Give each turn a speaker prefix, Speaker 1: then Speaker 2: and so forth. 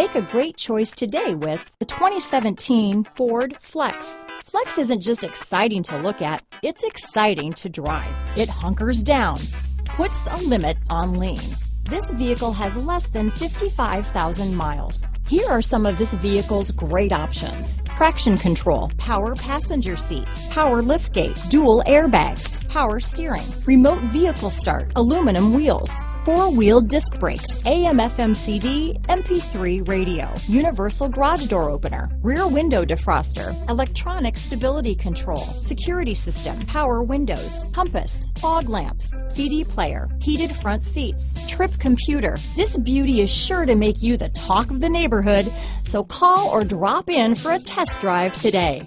Speaker 1: Make a great choice today with the 2017 Ford Flex. Flex isn't just exciting to look at, it's exciting to drive. It hunkers down, puts a limit on lean. This vehicle has less than 55,000 miles. Here are some of this vehicle's great options. Traction control, power passenger seat, power liftgate, dual airbags, power steering, remote vehicle start, aluminum wheels, four-wheel disc brakes, AM FM CD, MP3 radio, universal garage door opener, rear window defroster, electronic stability control, security system, power windows, compass, fog lamps, CD player, heated front seats, trip computer. This beauty is sure to make you the talk of the neighborhood, so call or drop in for a test drive today.